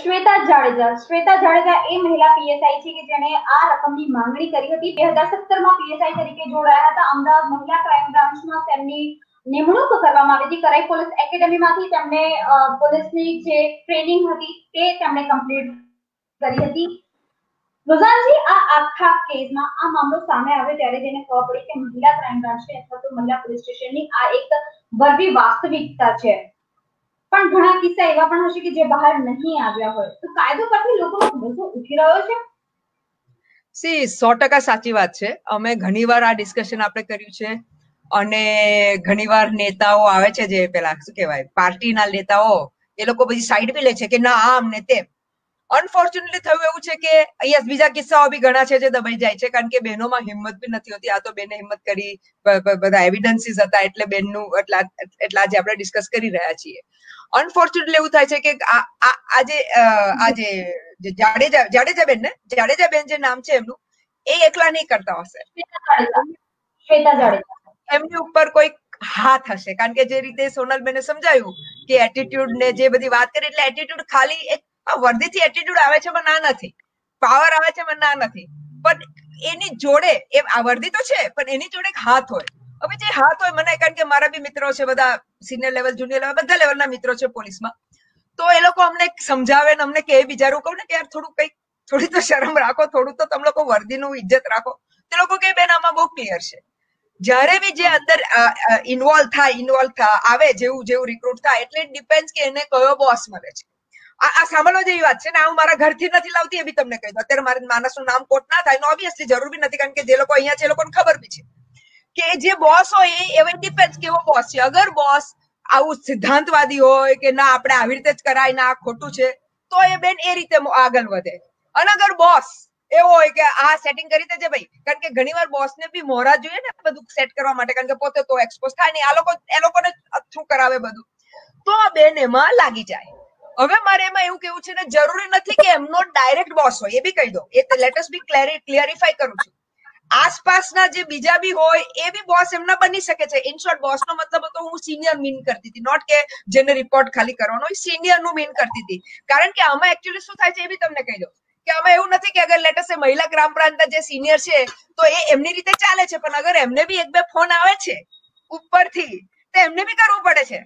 શ્વેતા જાડેજા. શ્વેતા જાડેજા એ મહિલા પીએસઆઈ છે કે જેણે આ રકમની માંગણી કરી હતી. બે હજાર સત્તરમાં પીએસઆઈ તરીકે જોડાયા હતા. અમદાવાદ મહિલા ક્રાઇમ બ્રાન્ચમાં તેમની નિમણૂક કરવામાં આવી હતી. કરાઈ પોલીસ એકેડેમીમાંથી તેમને પોલીસની જે ટ્રેનિંગ હતી તે તેમણે કમ્પ્લીટ કરી હતી. રોઝાનજી, આ આખા કેસમાં આ મામલો સામે આવ્યો ત્યારે જેને ખબર પડી કે મહિલા ક્રાઇમ બ્રાન્ચની અથવા તો મહિલા પોલીસ સ્ટેશનની આ એક વર્ગી વાસ્તવિકતા છે. પણ ઘણા કિસ્સા એવા પણ હશે કે જે બહાર નહીં આવ્યા હોય. તો કાયદો પરથી લોકોનો ભરોસો ઉઠી રહ્યો છે? સી સો ટકા સાચી વાત છે. અમે ઘણીવાર આ ડિસ્કશન આપણે કર્યું છે. અને ઘણીવાર નેતાઓ આવે છે જે પેલા શું કહેવાય, પાર્ટીના નેતાઓ, એ લોકો પછી સાઈડ બી લે છે કે ના, આમ ને તેમ. અનફોર્ચ્યુનેટલી થયું એવું છે કે અહીંયા બીજા કિસ્સાઓ બી ઘણા છે જે દબાઈ જાય છે. કારણ કે બહેનોમાં હિંમત બી નથી હોતી. આ તો બેને હિંમત કરી બધા એવિડન્સીસ હતા એટલે બેનનું, એટલા એટલા આજે આપણે ડિસ્કસ કરી રહ્યા છીએ. અનફોર્ચ્યુનેટલી એવું થાય છે કે આજે આજે જાડેજા જાડેજા બેન ને જાડેજા બેન જે નામ છે એમનું એ એકલા નહીં કરતા હશે. એમની ઉપર કોઈ હાથ હશે. કારણ કે જે રીતે સોનલબેને સમજાયું કે એટીટ્યુડ ને જે બધી વાત કરી એટલે એટીટ્યુડ ખાલી એક વર્ધીથી એટીટ્યુડ આવે છે પણ ના નથી. પાવર આવે છે પણ ના નથી. પણ એની જોડે એ આ વર્ધી તો છે પણ એની જોડે એક હાથ હોય. હવે જે હાથ હોય મને કારણ કે મારા બી મિત્રો છે બધા સિનિયર લેવલ જુનિયર લેવલ બધા લેવલના મિત્રો છે પોલીસમાં. તો એ લોકો અમને સમજાવે ને અમને કે વિચારું કહું ને કે યાર થોડું કઈ થોડી તો શરમ રાખો, થોડું તો તમે લોકો વર્દીનું ઇજ્જત રાખો. તે લોકો કે બેન, આમાં બહુ ક્લિયર છે. જ્યારે બી જે અંદર ઇન્વોલ્વ થાય ઇન્વોલ્વ થાય આવે જેવું જેવું રિક્રુટ થાય, એટલે ડિપેન્ડ કે એને કયો બોસ મળે છે. આ સાંભળવા જેવી વાત છે ને? હું મારા ઘરથી નથી લાવતી, એ બી તમને કહી દઉં. અત્યારે મારે માણસનું નામ કોટ ના થાય ઓબ્વિયસલી જરૂર બી નથી, કારણ કે જે લોકો અહીંયા છે એ લોકોને ખબર બી છે. કે જે બોસ હોય એ ડિપેન્ડ કેવો બોસ છે. અગર બોસ આવું સિદ્ધાંતવાદી હોય કે ના, આપણે આવી રીતે જ કરાય, ના ખોટું છે, તો એ બેન એ રીતે આગળ વધે. અને અગર બોસ એવો હોય કે આ સેટિંગ કરી દેજે ભાઈ, કારણ કે ઘણી વાર બોસ ને બી મોરા જોઈએ ને બધું સેટ કરવા માટે, કારણ કે પોતે તો એક્સપોઝ થાય નહીં. આ લોકો એ લોકોને થ્રુ કરાવે બધું. તો આ બેન એમાં લાગી જાય. હવે મારે એમાં એવું કેવું છે ને, જરૂરી નથી કે એમનો ડાયરેક્ટ બોસ હોય, એ બી કહી દો એ લેટસ બી ક્લેરિફાય કરું છું. આસપાસના જે બીજા બી હોય, એ બી બોસ એમના બની શકે છે. ઇન શોર્ટ બોસ નો મતલબ હતો, હું સિનિયર મીન કરતી હતી. નોટ કે જેને રિપોર્ટ ખાલી કરવાનો સિનિયરનું મીન કરતી હતી. કારણ કે આમાં એકચ્યુઅલી શું થાય છે એ બી તમને કહી દો કે આમાં એવું નથી કે અગર લેટેસ્ટ મહિલા ગ્રામ પ્રાંતના જે સિનિયર છે, તો એ એમની રીતે ચાલે છે. પણ અગર એમને બી એક બે ફોન આવે છે ઉપરથી, તો એમને બી કરવું પડે છે.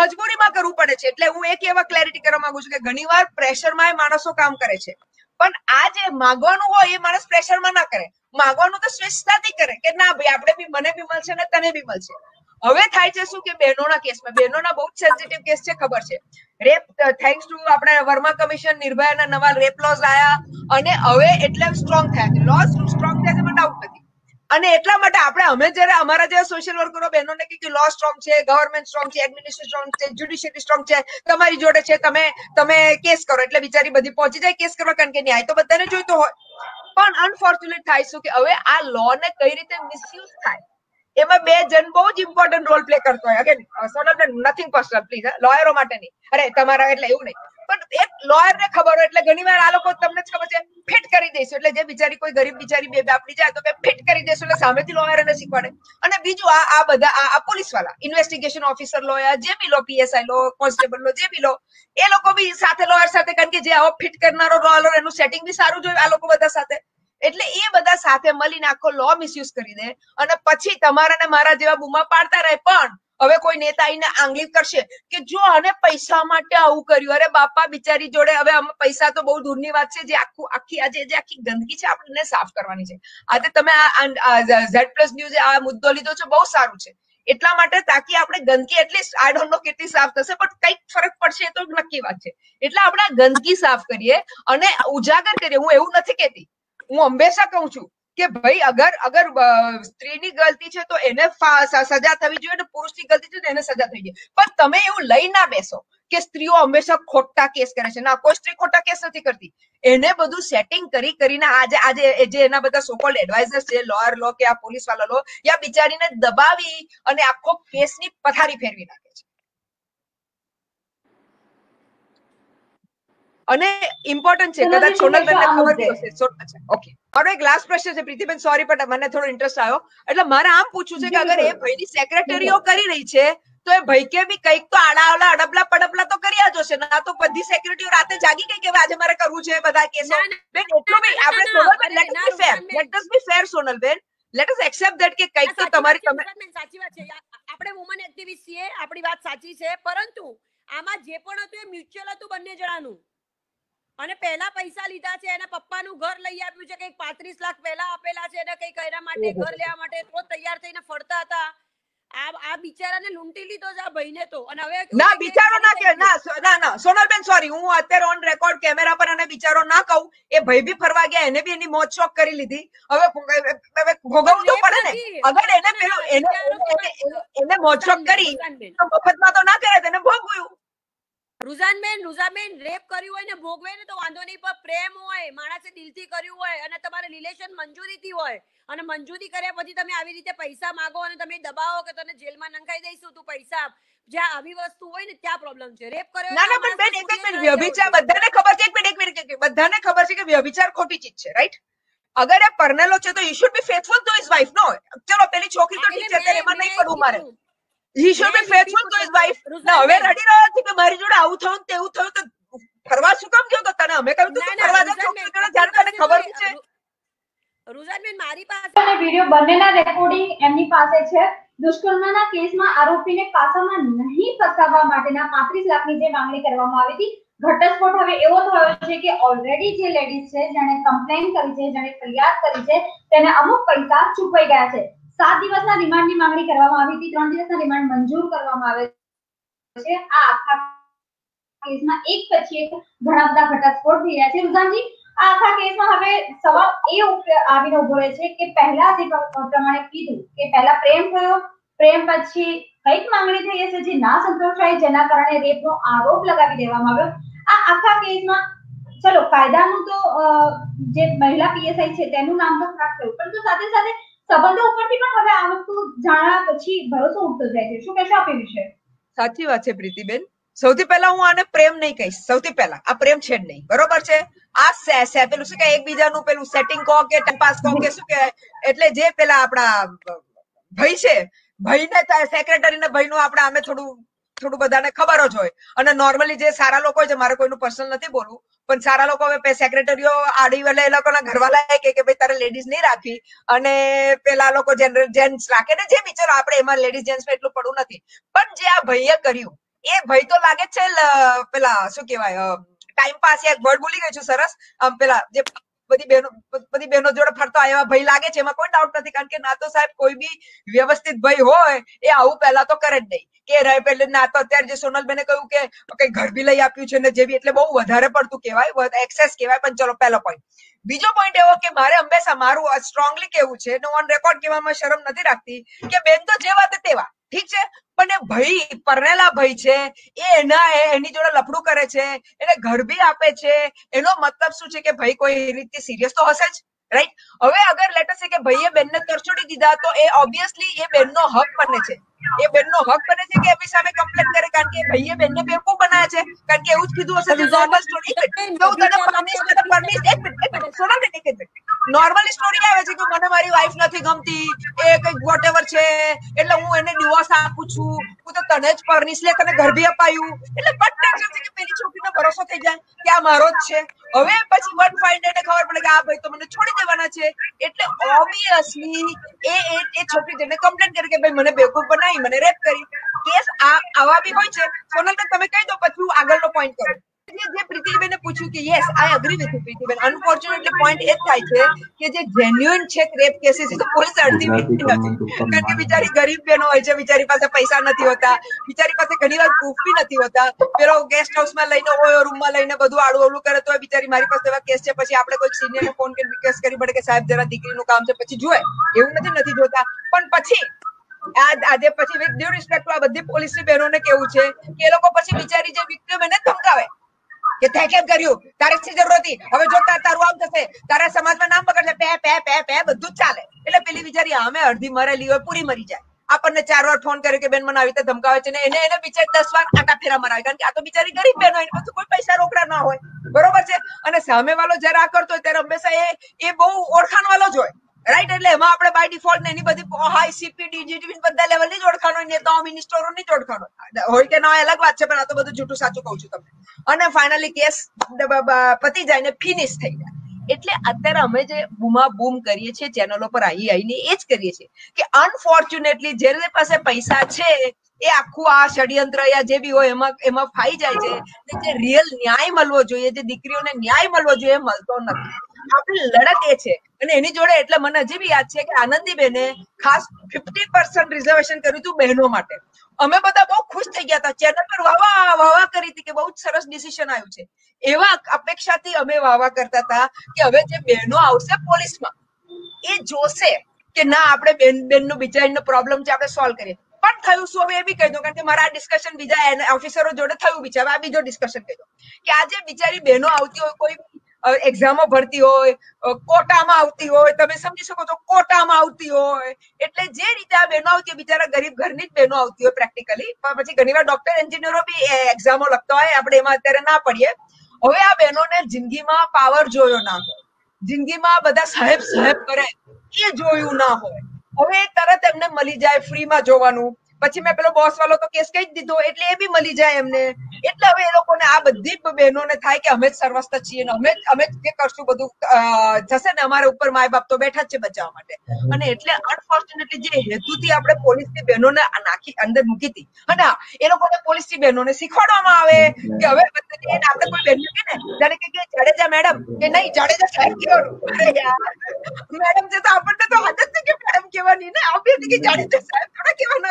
મજબૂરીમાં કરવું પડે છે. એટલે હું એક એવા ક્લેરિટી કરવા માંગુ છું કે ઘણીવાર પ્રેશરમાં એ માણસો કામ કરે છે. પણ આ જે માગવાનું હોય એ માણસ પ્રેશરમાં ના કરે. માગવાનું તો શ્રેષ્ઠતાથી કરે કે ના ભાઈ, આપણે બી, મને બી મળશે ને તને બી મળશે. હવે થાય છે શું કે બહેનોના કેસમાં? બહેનોના બહુ જ સેન્સિટિવ કેસ છે, ખબર છે. રેપ થેન્ક્સ ટુ આપણે વર્મા કમિશન, નિર્ભયાના નવા રેપ લોઝ આયા અને હવે એટલે સ્ટ્રોંગ થયા છે. લોઝ સ્ટ્રોંગ થયા છે પણ ડાઉટ નથી. અને એટલા માટે આપણે, અમે જયારે અમારા જેવા સોશિયલ વર્કરો બહેનોને કે લો સ્ટ્રોંગ છે ગવર્મેન્ટ સ્ટ્રોંગ છે એડમિનિસ્ટ્રેશન સ્ટ્રોંગ છે જ્યુડિશિયરી સ્ટ્રોંગ છે, તમારી જોડે છે, તમે તમે કેસ કરો. એટલે બિચારી બધી પહોંચી જાય કેસ કરવા, કારણ કે ન્યાય તો બધાને જોઈતો હોય. પણ અનફોર્ચ્યુનેટ થાયશું કે હવે આ લો ને કઈ રીતે મિસયુઝ થાય? એમાં બે જણ બહુ જ ઇમ્પોર્ટન્ટ રોલ પ્લે કરતો હોય again Sonal nothing personal please લોયરો માટે નહીં. અરે, તમારા એટલે એવું નહીં. પણ એક લોયર ને ખબર હોય એટલે ઘણી વાર આ લોકો તમને જ ખબર છે, ફિટ કરી દઈશું. એટલે જે બિચારી કોઈ ગરીબ બિચારી બે બાપડી જાય તો કે ફિટ કરી દઈશું એટલે સામેથી લોયર એને શીખવાડે. અને બીજું આ આ બધા આ પોલીસવાળા ઇન્વેસ્ટિગેશન ઓફિસર લોયર જે બી લો પીએસઆઈ લો કોન્સ્ટેબલ લો, જે બી લો, એ લોકો બી સાથે લોયર સાથે, કારણ કે જે આવો ફિટ કરનારો રોલર એનું સેટિંગ બી સારું જોયું આ લોકો બધા સાથે. એટલે એ બધા સાથે મળીને આખો લો મિસયુઝ કરી દે અને પછી તમારા ને મારા જેવા બુમા પાડતા રહે. પણ હવે કોઈ નેતા આવીને આંગળી કરશે કે જો આને પૈસા માટે આવું કર્યું, અરે બાપા, બિચારી જોડે હવે અમે પૈસા તો બહુ દૂરની વાત છે, જે આખું, આખી, આજે જે આખી ગંદકી છે, આપણને સાફ કરવાની છે. આજે તમે આ ઝેડ પ્લસ ન્યૂઝે આ મુદ્દો લીધો છે, બહુ સારું છે. એટલા માટે તાકી આપણે ગંદકી એટલીસ્ટ આઈ ડોન્ટ નો કેટલી સાફ થશે, પણ કંઈક ફરક પડશે એ તો નક્કી વાત છે. એટલે આપણે ગંદકી સાફ કરીએ અને ઉજાગર કરીએ. હું એવું નથી કેતી હું હંમેશા કહું છું કે ભાઈ અગર અગર સ્ત્રીની ગલતી છે તો એને સજા થવી જોઈએ પુરુષની ગલતી છે તો એને સજા થઈ જોઈએ. પણ તમે એવું લઈ ના બેસો કે સ્ત્રીઓ હંમેશા ખોટા કેસ કરે છે. ના, કોઈ સ્ત્રી ખોટા કેસ નથી કરતી. એને બધું સેટિંગ કરી, કરીને આજે આજે જે એના બધા સોકોલ એડવાઇઝર્સ છે લોયર લો કે આ પોલીસવાળા લો, યા બિચારીને દબાવી અને આખો કેસની પથારી ફેરવી નાખે છે. અને ઇમ્પોર્ટન્ટ છે કદાચ સોનલબેનને ખબર હશે. ઓકે મારો એક લાસ્ટ પ્રશ્ન છે પ્રીતિબેન સોરી પણ મને થોડો ઇન્ટરેસ્ટ આવ્યો. એટલે મારે આમ પૂછવું છે કે અગર એ ભાઈની સેક્રેટરીઓ કરી રહી છે તો એ ભાઈ કે બી કંઈક તો આડાવલા અડબલા પડબલા તો કર્યા જ હશે. ના તો બધી સેક્યુરિટીઓ રાતે જાગી ગઈ કે આજે મારે કરવું છે બધા કેસો? બેન એટલું બી આપણે સોનલબેન let us be fair let us be fair Sonalben let us accept that કે કંઈક તો તમારી સાચી વાત છે. આપણે વુમન એક્ટિવિસ્ટ છીએ આપણી વાત સાચી છે પરંતુ આમાં જે પણ હતું એ મ્યુચ્યુઅલ હતું બંને જણાનું. અને પહેલા પૈસા લીધા છે એના પપ્પાનું ઘર લઈ આપ્યું છે કંઈક પાંત્રીસ લાખ પહેલા આપેલા છે એને કંઈક એના માટે ઘર લેવા માટે તો તૈયાર થઈને ફરતા હતા. આ આ બિચારાને લૂંટી લીધો છે આ ભાઈને તો. અને હવે ના કે બિચારો ના કે ના ના ના સોનલબેન સોરી હું અત્યારે ઓન રેકોર્ડ કેમેરા પર અને બિચારો ના કહું. એ ભાઈ બી ફરવા ગયા એને બી એની મોજ શોખ કરી લીધી. હવે હવે ભોગવવું તો પડે ને. અગર એને એને એને- શોખ કરી તો મફતમાં તો ના કરે તેને ભોગવ્યું. રૂઝાનબેન રુઝાબેન રેપ કર્યું હોય ને ભોગવે ને તો વાંધો નહીં પણ પ્રેમ હોય માણસે દિલથી કર્યું હોય અને તમારે રિલેશન મંજૂરીથી હોય અને મંજૂરી કર્યા પછી તમે આવી રીતે પૈસા માંગો અને તમે દબાવો કે તને જેલમાં નંખાઈ દઈશું તું પૈસા જ્યાં આવી વસ્તુ હોય ને ત્યાં પ્રોબ્લેમ છે. રેપ કર્યો ના ના પણ બેન એક મિનિટ વ્યભિચાર બધાને ખબર છે એક મિનિટ એક મિનિટ બધાને ખબર છે કે વ્યભિચાર ખોટી ચીજ છે રાઈટ અગર એ પરણેલો છે તો you should be faithful to his wife no ચલો પેલી છોકરી તો ઠીક છે એટલે એમાં નહીં પડવું મારે. હી શુડ બી મેં ફેથફુલ ટુ હિઝ વાઇફ ના હવે રડી રહ્યો છે કે મારી જોડે આવું થયું ને તેવું થયું તો ફરવા શું કામ ગયો તો તને? અમે કહ્યું તું ફરવા જાવ છોકરી જાણ તને ખબર છે. રુઝાનબેન મારી પાસે અને વિડિયો બંનેના રેકોર્ડિંગ એમની પાસે છે. દુષ્કર્મના કેસમાં આરોપીને પાસામાં નહીં ફસાવવા માટેના પાંત્રીસ લાખની જે માંગણી કરવામાં આવી હતી ઘટસ્ફોટ હવે એવો થયો છે કે ઓલરેડી જે લેડીઝ છે જેણે કમ્પ્લેન કરી છે જેણે ફરિયાદ કરી છે તેને અમુક પૈસા ચૂકવાઈ ગયા છે. સાત દિવસના રિમાન્ડની માંગણી કરવામાં આવી હતી, ત્રણ દિવસના રિમાન્ડ મંજૂર કરવામાં આવે છે. આ આખા કેસમાં એક પછી એક ઘણા બધા ઘટસ્ફોટ થઈ રહ્યા છે. રુઝાનજી આ આખા કેસમાં હવે સવાલ એ આવીને ઊભો રહે છે કે પહેલા જે પ્રમાણે કીધું કે પહેલા પ્રેમ થયો, પ્રેમ પછી કંઈક માંગણી થઈ હશે જે ના સંતોષાય, જેના કારણે રેપનો આરોપ લગાવી દેવામાં આવ્યો. આ આખા કેસમાં, ચલો, કાયદાનું તો જે મહિલા પીએસઆઈ છે તેનું નામ તો ખરાબ થયું. પરંતુ સાથે સાથે સંબંધો ઉપરથી પણ હવે આ વસ્તુ જાણ્યા પછી ભરોસો ઉઠતો જાય છે. શું કહેશો આપ વિશે? સાચી વાત છે પ્રીતિબેન. સૌથી પહેલા હું આને પ્રેમ નહીં કહીશ. સૌથી પહેલા. આ પ્રેમ છે નહીં. બરોબર છે? આ સે- સે- પેલું શું કે એકબીજાનું પેલું સેટિંગ કહો કે ટાઈમ પાસ કહો કે, શું કે એટલે જે પેલા આપણા ભાઈ છે ભાઈને સેક્રેટરી ને ભાઈનું આપણે આમે થોડું થોડું બધાને ખબર જ હોય. અને નોર્મલી જે સારા લોકો છે, મારે કોઈનું પર્સનલ નથી બોલવું, પણ સારા લોકો હવે સેક્રેટરીઓ આડી વેલે એ લોકોના ઘરવાળા કે કે, ભાઈ, તારે લેડીઝ નહીં રાખવી. અને પેલા લોકો જનરલ જેન્ટ્સ રાખે ને, જે બિચારો આપણે એમાં લેડીઝ જેન્ટ્સ એટલું પડવું નથી. પણ જે આ ભાઈએ કર્યું, એ ભાઈ તો લાગે છે પેલા, શું કહેવાય ટાઈમ પાસ એક વર્ડ ભૂલી ગઈ છું, સરસ. આમ પેલા, જે બધી બહેનો બધી બહેનો જોડે ફરતો એવા ભય લાગે છે, એમાં કોઈ ડાઉટ નથી. કારણ કે ના તો સાહેબ કોઈ બી વ્યવસ્થિત ભય હોય, એ આવું પહેલા તો કરે જ નહીં. કે રહે પહેલે ના તો અત્યારે જે સોનલબેને કહ્યું કે કઈ ઘર બી લઈ આપ્યું છે ને જેવી એટલે બહુ વધારે પડતું કહેવાય એક્સેસ કહેવાય. પણ ચલો, પહેલો પોઈન્ટ બીજો પોઈન્ટ એવો કે મારે હંમેશા મારું સ્ટ્રોંગલી કેવું છે ઓન રેકોર્ડ કહેવામાં શરમ નથી રાખતી, કે બેન તો જેવા તે તેવા. ઠીક છે? પણ ભાઈ પરણેલા ભાઈ છે એ એના એની જોડે લફડું કરે છે એને ઘર બી આપે છે. એનો મતલબ શું છે કે ભાઈ કોઈ રીતે સિરિયસ તો હશે જ રાઈટ હવે અગર લેટર છે કે ભાઈએ બેનને તરછોડી દીધા તો એ ઓબ્વિયસલી એ બેનનો હક બને છે. એ બેનનો હક બને છે કે એમની સામે કમ્પ્લેન કરે કારણ કે ભાઈએ બેનને બેવકૂફ બનાવ્યા છે કારણ કે એવું જ કીધું હશે નોર્મલ સ્ટોરી તો તને પરમિશ પરમિશ એક મિનિટ એક મિનિટ સોના એક મિનિટ. નોર્મલી સ્ટોરી આવે છે કે મને મારી વાઈફ નથી ગમતી, એ કંઈક વોટેવર છે, એટલે હું એને ડિવોર્સ આપું છું. હું તો તને જ પરનીશ લે, તને ઘર બી અપાયું. એટલે બટ ટેન્શન છે કે પેલી છોકરીનો ભરોસો થઈ જાય કે આ મારો જ છે. હવે પછી વન ફાઇન ડે ખબર પડે કે આ ભાઈ તો મને છોડી દેવાના છે. એટલે ઓબ્વિયસલી એ એ એ છોકરી જેને કમ્પ્લેન કરી કે ભાઈ મને બેવકૂફ બનાવી, મને રેપ કરી કેસ આ, આવા બી હોય છે. સોનલ તમે કહી દો પછી હું આગળનો પોઈન્ટ કરું. જે પ્રીતિબેને પૂછ્યું કે yes I agree with Preetiben. Unfortunately point એ થાય છે કે જે જેન્યુઇન છે રેપ કેસીસ તો પોલીસ અડધી નથી. કારણ કે બિચારી ગરીબ બેનો હોય છે બિચારી પાસે પૈસા નથી હોતા બિચારી પાસે ઘણી વાર પ્રૂફ બી નથી હોતા. પેલો ગેસ્ટ હાઉસમાં લઈને હોય રૂમમાં લઈને બધું આડું અવળું કરે તો બિચારી મારી પાસે એવા કેસ છે. પછી આપણે કોઈ સિનિયરને ફોન કરી રિક્વેસ્ટ કરી પડે કે સાહેબ જરા દીકરીનું કામ છે. પછી જોએ એવું નથી નથી જોતા. પણ પછી આજે પછી વિથ ડ્યુ રિસ્પેક્ટ આ બધી પોલીસની બહેનોને કેવું છે કે એ લોકો પછી બિચારી જે વિક્ટિમ એને ધમકાવે. કે તે કેમ કર્યું? તારે શી જરૂર હતી? હવે જો તારું આમ થશે, તારા સમાજમાં નામ બગડશે, પે પે પે પે, બધું ચાલે. એટલે પેલી બિચારી અમે અડધી મરેલી હોય, પૂરી મરી જાય. આપણને ચાર વાર ફોન કર્યો કે બેન, મને આવી રીતે ધમકાવે છે ને એને એને બિચારી દસ વાર આટા ફેરા મરાવે કારણ કે આ તો બિચારી ગરીબ બેન હોય, એની પાસે કોઈ પૈસા રોકડા ના હોય. બરોબર છે? અને સામે વાળો જયારે આ કરતો હોય, ત્યારે હંમેશા એ એ બહુ ઓળખાણ વાળો જ હોય. રાઈટ એટલે એમાં આપણે બાય ડિફોલ્ટ ને એની બધી હાઈ સીપી ડીજીટી બધા લેવલની જ ઓળખાણ હોય નેતાઓ મિનિસ્ટરો ની જ ઓળખાણ હોય. કે ના અલગ વાત છે, પણ આ તો બધું જૂઠું સાચું કહું છું તમને. અને ફાઇનલી કેસ પતી જાય ને ફિનિશ થઈ જાય. એટલે અત્યારે અમે જે બૂમા બૂમ કરીએ છીએ ચેનલો પર આવી આવીને એ જ કરીએ છીએ કે અનફોર્ચ્યુનેટલી જેની પાસે પૈસા છે, એ આખું આ ષડયંત્ર યા જે બી હોય એમાં એમાં ફાઈ જાય છે. જે રિયલ ન્યાય મળવો જોઈએ, જે દીકરીઓને ન્યાય મળવો જોઈએ મળતો નથી. આપણી લડત એ છે. અને એની જોડે એટલે મને હજી બી યાદ છે કે આનંદીબેને ખાસ ફિફ્ટી પર્સન્ટ રિઝર્વેશન કર્યું હતું બહેનો માટે. અમે બધા બહુ ખુશ થઈ ગયા હતા. ચેનલ પર વાવા વાવા કરી હતી કે બહુ જ સરસ ડિસિઝન આવ્યું છે. એવા અપેક્ષાથી અમે વાવા કરતા હતા કે હવે જે બહેનો આવશે પોલીસમાં, એ જોશે કે ના, આપણે બેન, બેનનો બિચારીનો પ્રોબ્લેમ છે, આપણે સોલ્વ કરીએ. પણ થયું શું? હવે એ બી કહી દો કારણ કે મારા ડિસ્કશન બીજા ઓફિસરો જોડે થયું બી છે. હવે આ બીજો ડિસ્કશન કહી દો કે આજે બિચારી બહેનો આવતી હોય કોઈ એક્ઝામો ભરતી હોય કોટામાં આવતી હોય, તમે સમજી શકો છો, કોટામાં આવતી હોય. એટલે જે રીતે આ બહેનો આવતી હોય, બિચારા ગરીબ ઘરની જ બહેનો આવતી હોય પ્રેક્ટિકલી પણ પછી ઘણીવાર ડોક્ટર એન્જિનિયરો બી એક્ઝામો લખતા હોય, આપણે એમાં અત્યારે ના પડીએ. હવે આ બહેનોને જિંદગીમાં પાવર જોયો ના હોય. જિંદગીમાં બધા સાહેબ સાહેબ કરે, એ જોયું ના હોય. હવે તરત એમને મળી જાય ફ્રીમાં જોવાનું. પછી મેં પેલો બોસ વાળો તો કેસ કહી જ દીધો એટલે એ બી મળી જાય એમને. એટલે હવે એ લોકોને આ બધી બહેનોને થાય કે અમે જ સર્વસ્થ છીએ ને અમે અમે જે કરશું બધું થશે ને અમારા ઉપર માય બાપ તો બેઠા જ છે બચાવવા માટે. અને એટલે અનફોર્ચ્યુનેટલી જે હેતુથી આપણે પોલીસની બહેનોને નાખી અંદર મૂકી હતી. અને એ લોકોને પોલીસની બહેનોને શીખવાડવામાં આવે કે હવે આપણે કોઈ બહેન કે ને જાણે કે જાડેજા મેડમ કે નહીં જાડેજા સાહેબ કહેવાનું. મેડમ જે તો આપણને તો આદત કહેવાની હતી કહેવાના. હતા કહેવાનું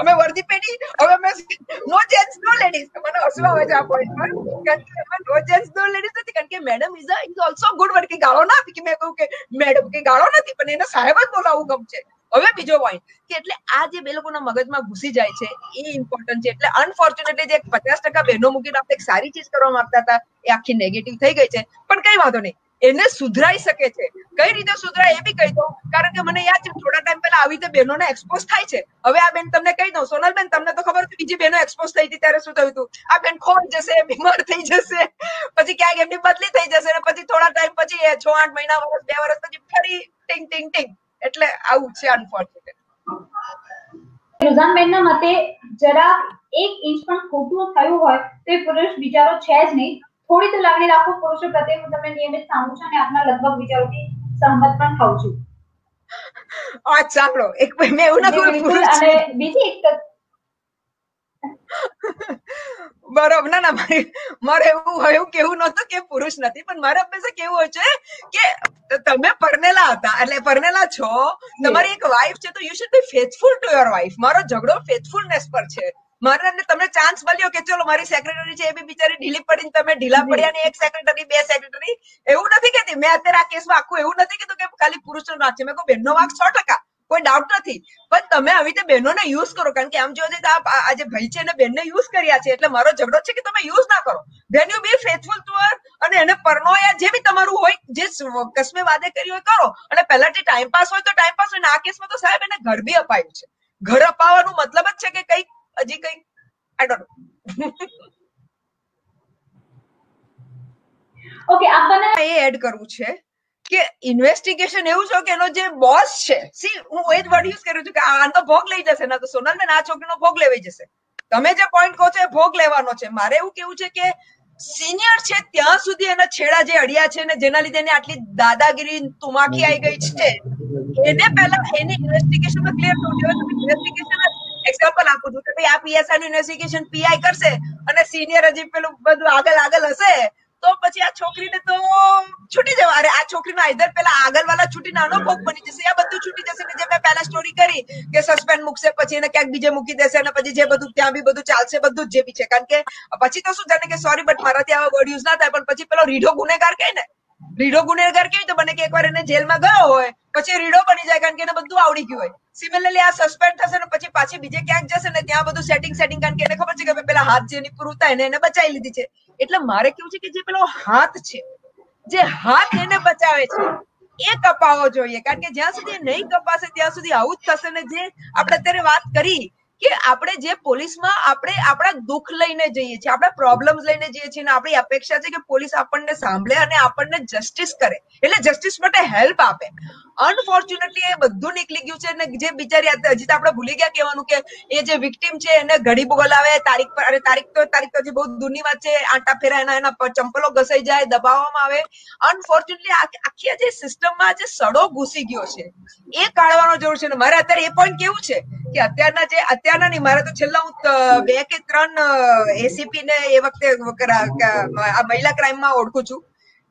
એમાં નો જેન્ટ્સ નો લેડીઝ નથી. કારણ કે madam is a is also good word કે ગાળો ના કે મેં કહ્યું કે મેડમ કે ગાળો નથી, પણ એને સાહેબ જ બોલાવવું ગમશે હવે બીજો પોઈન્ટ કે એટલે આ જે બે મગજમાં ઘૂસી જાય છે, એ ઇમ્પોર્ટન્ટ છે. એટલે અનફોર્ચ્યુનેટલી જે પચાસ ટકા બહેનો મૂકીને આપણે એક સારી ચીજ કરવા માંગતા હતા, એ આખી નેગેટિવ થઈ ગઈ છે. પણ કઈ વાંધો નહીં. એને સુધરાઈ શકે છે. કઈ રીતે સુધરાય એ બી કહી દઉં. કારણ કે મને યાદ છે, થોડા ટાઈમ પહેલા આવી રીતે બહેનોને એક્સપોઝ થાય છે. હવે આ બેન તમને કહી દઉં. સોનલબેન, તમને તો ખબર બીજી બહેનો એક્સપોઝ થઈ હતી ત્યારે શું થયું હતું? આ બેન ખોવાઈ જશે, બીમાર થઈ જશે. પછી ક્યાંક એમની બદલી થઈ જશે અને પછી થોડા ટાઈમ પછી છ, આઠ મહિના, વર્ષ, બે વર્ષ પછી ફરી ટિંગ ટિંગ ટિંગ. એટલે આવું છે અનફોર્ચ્યુનેટ રુઝાનબેનના મતે જરા એક ઇંચ પણ ખોટું થયું હોય તો એ પુરુષ બિચારો છે જ નહીં. થોડી તો લાગણી રાખો પુરુષો પ્રત્યે હું તમને નિયમિત સાંભળું છું અને આપના લગભગ વિચારોથી સહમત પણ થાઉં છું. સાંભળો. એક મેં એવું ના કહ્યું પુરુષ અને બીજી એક બરોબર ના ના મારે મારે એવું એવું કેવું નતું કે પુરુષ નથી પણ મારે હંમેશા કેવું હોય છે કે તમે પરનેલા હતા. એટલે પરનેલા છો. તમારી એક વાઈફ છે તો you should be faithful to your wife મારો ઝઘડો ફેથફુલનેસ પર છે. મારે તમને ચાન્સ મળ્યો કે ચલો મારી સેક્રેટરી છે એ બી બિચારી ઢીલી પડીને તમે ઢીલા પડ્યા ને એક સેક્રેટરી બે સેક્રેટરી એવું નથી કેતી મેં અત્યારે આ કેસમાં આખું એવું નથી કીધું કે ખાલી પુરુષનો વાંક છે. મેં કહું બહેનનો વાંક સો ટકા. કોઈ ડાઉટ નથી. પણ તમે આવી રીતે બહેનોને યુઝ કરો. કારણ કે આમ જોવા જઈએ તો આ જે ભાઈ છે એને બહેનને યુઝ કર્યા છે એટલે મારો ઝઘડો છે કે તમે યુઝ ના કરો. Then you be faithful to her અને એને પરનોયા જે બી તમારું હોય જે કસમે વાદે કરી હોય કરો. અને પહેલાથી ટાઈમ પાસ હોય તો ટાઈમ પાસ હોય ને આ કેસમાં તો સાહેબ એને ઘર બી અપાયું છે. ઘર અપાવવાનું મતલબ જ છે કે કંઈક હજી કંઈક આઈ ડોન્ટ ઓકે આપણને એ એડ કરવું છે કે ઇન્વેસ્ટિગેશન એવું છે કે એનો જે બોસ છે સી હું એ જ વર્ડ યુઝ કરું છું કે આનો ભોગ લઈ જશે, ના તો સોનલબેન આ છોકરીનો ભોગ લેવાઈ જશે. તમે જે પોઈન્ટ કહો છો એ ભોગ લેવાનો છે. મારે એવું કેવું છે કે સિનિયર છે ત્યાં સુધી એના છેડા જે અડિયા છે ને જેના લીધે એને આટલી દાદાગીરી તુમાકી આવી ગઈ છે, એને પહેલા એની ઇન્વેસ્ટિગેશન ક્લિયર થવું જોઈએ. ઇન્વેસ્ટિગેશન એક્ઝામ્પલ આપું છું કે ભાઈ આ પીએસઆઈ નું ઇન્વેસ્ટિગેશન પીઆઈ કરશે અને સિનિયર હજી પેલું બધું આગળ આગળ હશે. તો પછી આ છોકરીને તો છૂટી જવા. અરે આ છોકરીનો આઈધર પેલા આગળ વાળા છૂટી નાનો ભોગ બની જશે આ બધું છૂટી જશે. ને જે મેં પહેલા સ્ટોરી કરી કે સસ્પેન્ડ મૂકશે, પછી એને ક્યાંક બીજે મૂકી દેશે અને પછી જે બધું ત્યાં બી બધું ચાલશે, બધું જ જે બી છે. કારણ કે પછી તો શું, જાણે કે સોરી બટ મારાથી આવા વર્ડ યુઝ ના થાય. પણ પછી પેલો રીઢો ગુનેગાર કહે ને, રીઢો ગુનેગાર કેવી તો બને કે એકવાર એને જેલમાં ગયો હોય, પછી રીઢો બની જાય કારણ કે એને બધું આવડી ગયું હોય. સિમિલરલી આ સસ્પેન્ડ થશે ને પછી પાછી બીજે ક્યાંક જશે ને ત્યાં બધું સેટિંગ સેટિંગ કારણ કે એને ખબર છે કે પેલા હાથ જેની પૂરું થાય ને એને બચાવી લીધી છે. એટલે મારે કેવું છે કે જે પેલો હાથ છે, જે હાથ એને બચાવે છે, એ કપાવવો જોઈએ. કારણ કે જ્યાં સુધી નહીં કપાશે, ત્યાં સુધી આવું જ થશે ને જે આપણે અત્યારે વાત કરી કે આપણે જે પોલીસમાં આપણે આપણા દુઃખ લઈને જઈએ છીએ, આપણા પ્રોબ્લેમ્સ લઈને જઈએ છીએ આપણી અપેક્ષા છે કે પોલીસ આપણને સાંભળે અને આપણને જસ્ટિસ કરે. એટલે જસ્ટિસ માટે હેલ્પ આપે. અનફોર્ચ્યુનેટલી એ બધું નીકળી ગયું છે અને જે બિચારી હજી તો આપણે ભૂલી ગયા કહેવાનું કે એ જે વિક્ટીમ છે એને ઘડી બોલાવે તારીખ પર અરે તારીખ તો તારીખ તો બહુ દૂરની વાત છે, આટા ફેરા એના એના ચંપલો ઘસાઈ જાય, દબાવવામાં આવે. અનફોર્ચ્યુનેટલી આખી જે સિસ્ટમમાં જે સડો ઘૂસી ગયો છે, એ કાઢવાનો જરૂર છે અને મારે અત્યારે એ પોઈન્ટ કેવું છે કે અત્યારના જે અત્યારના નહીં, મારે તો છેલ્લા હું બે કે ત્રણ એસીપી ને એ વખતે આ મહિલા ક્રાઇમમાં ઓળખું છું.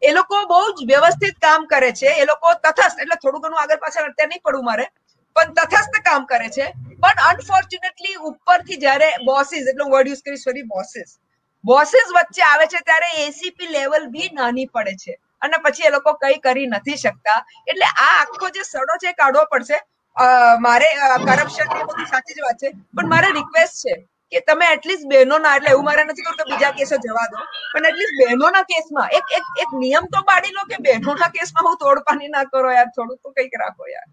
એ લોકો બહુ જ વ્યવસ્થિત કામ કરે છે. એ લોકો તથસ્થ, એટલે થોડું ઘણું આગળ પાછળ અત્યારે નહીં પડવું મારે, પણ તથસ્થ કામ કરે છે. પણ અનફોર્ચ્યુનેટલી ઉપરથી જ્યારે બોસીસ એટલે વર્ડ યુઝ કરીશ સોરી બોસીસ બોસીસ વચ્ચે આવે છે ત્યારે એસીપી લેવલ બી નાની પડે છે. અને પછી એ લોકો કઈ કરી નથી શકતા. એટલે આ આખો જે સડો છે કાઢવો પડશે. મારે કરપ્શન એ બધી સાચી જ વાત છે. પણ મારે રિક્વેસ્ટ છે કે તમે એટલીસ્ટ બહેનોના, એટલે એવું મારે નથી કરતો કે બીજા કેસો જવા દો. પણ એટલીસ્ટ બહેનોના કેસમાં, એક એક એક નિયમ તો પાડી લો કે બહેનોના કેસમાં હું તોડપાની ના કરો યાર, થોડું તો કંઈક રાખો યાર.